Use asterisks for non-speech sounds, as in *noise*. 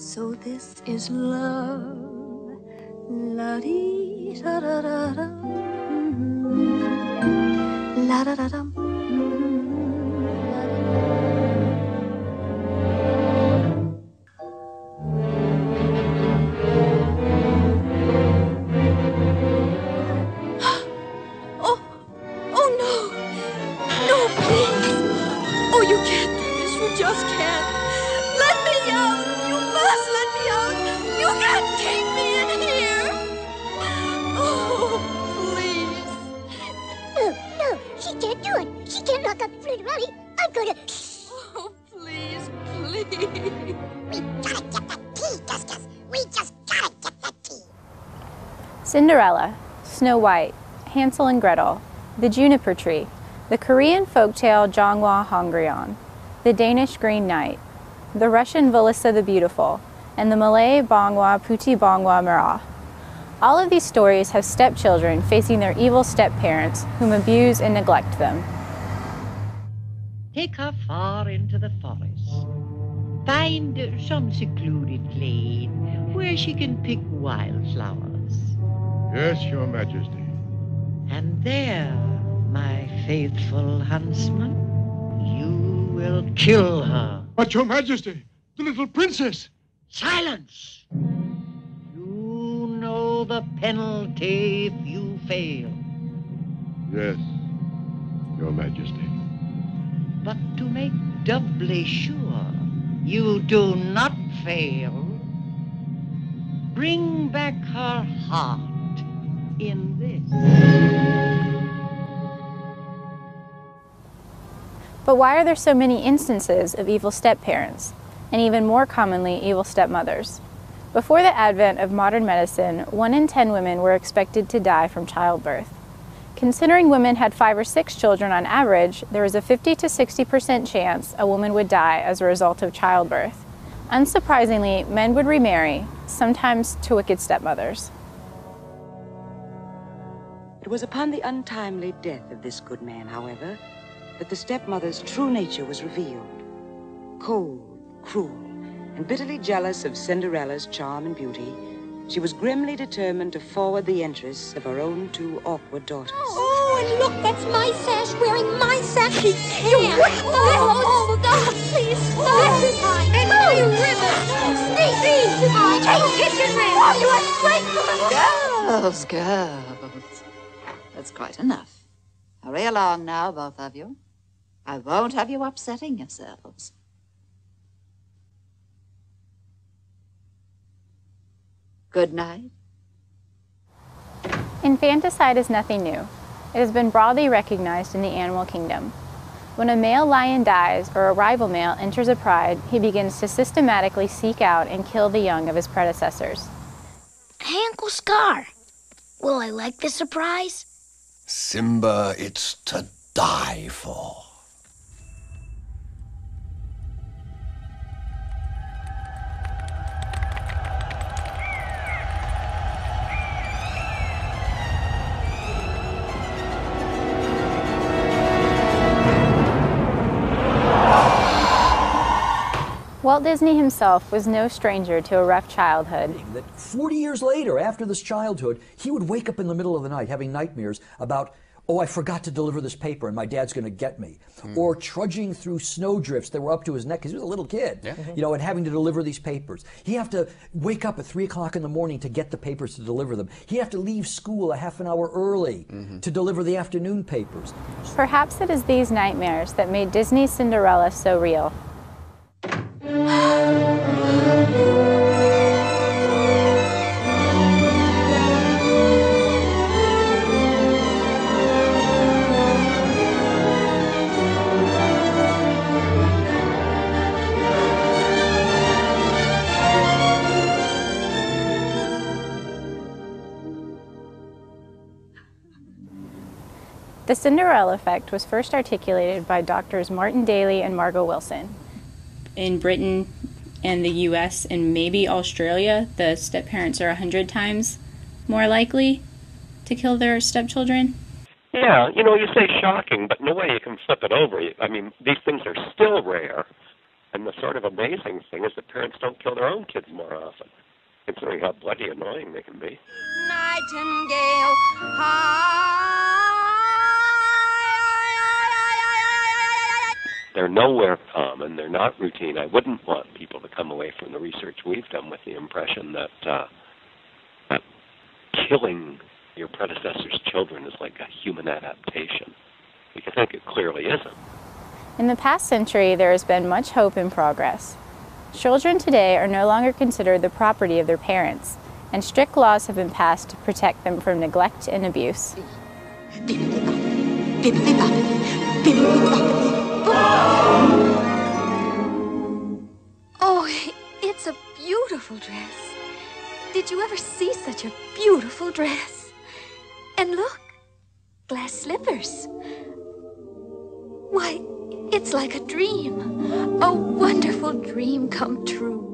So this is love. La da da da da. La da da. *gasps* Oh, oh no! No, please! Oh, you can't do this. You just can't. Cinderella, Snow White, Hansel and Gretel, The Juniper Tree, the Korean folktale Janghwa Hongreyon, the Danish Green Knight, the Russian Vasilissa the Beautiful, and the Malay Bawang Putih Bawang Merah. All of these stories have stepchildren facing their evil step-parents whom abuse and neglect them. Take her far into the forest. Find some secluded glade where she can pick wildflowers. Yes, Your Majesty. And there, my faithful huntsman, you will kill her. But, Your Majesty, the little princess. Silence! You know the penalty if you fail. Yes, Your Majesty. But to make doubly sure you do not fail, bring back her heart in this. But why are there so many instances of evil step-parents, and even more commonly, evil stepmothers? Before the advent of modern medicine, one in ten women were expected to die from childbirth. Considering women had five or six children on average, there was a 50 to 60% chance a woman would die as a result of childbirth. Unsurprisingly, men would remarry, sometimes to wicked stepmothers. It was upon the untimely death of this good man, however, that the stepmother's true nature was revealed. Cold, cruel, and bitterly jealous of Cinderella's charm and beauty, she was grimly determined to forward the interests of her own two awkward daughters. Oh, and look, that's my sash wearing my sash. She can't. Oh, oh, oh, you oh, oh, God, please stop. Oh, and my ribbon. Sneak, sneak. Take kisses, man. Oh, you are Girls, girls. That's quite enough. Hurry along now, both of you. I won't have you upsetting yourselves. Good night. Infanticide is nothing new. It has been broadly recognized in the animal kingdom. When a male lion dies or a rival male enters a pride, he begins to systematically seek out and kill the young of his predecessors. Hey, Uncle Scar. Will I like the surprise? Simba, it's to die for. Walt Disney himself was no stranger to a rough childhood. that 40 years later, after this childhood, he would wake up in the middle of the night having nightmares about, oh, I forgot to deliver this paper and my dad's going to get me. Hmm. Or trudging through snowdrifts that were up to his neck because he was a little kid, mm-hmm. you know, and having to deliver these papers. He'd have to wake up at 3 o'clock in the morning to get the papers to deliver them. He'd have to leave school a half an hour early mm-hmm. to deliver the afternoon papers. Perhaps it is these nightmares that made Disney's Cinderella so real. The Cinderella effect was first articulated by doctors Martin Daly and Margo Wilson. in Britain and the US and maybe Australia, the step parents are 100 times more likely to kill their stepchildren. Yeah, you know, you say shocking, but in a way you can flip it over. I mean, these things are still rare. And the sort of amazing thing is that parents don't kill their own kids more often, considering how bloody annoying they can be. Nightingale, They're nowhere common. They're not routine. I wouldn't want people to come away from the research we've done with the impression that, uh, that killing your predecessor's children is like a human adaptation. Because I think it clearly isn't. In the past century, there has been much hope and progress. Children today are no longer considered the property of their parents, and strict laws have been passed to protect them from neglect and abuse. Beautiful dress. Did you ever see such a beautiful dress? And look, glass slippers. Why, it's like a dream. A wonderful dream come true.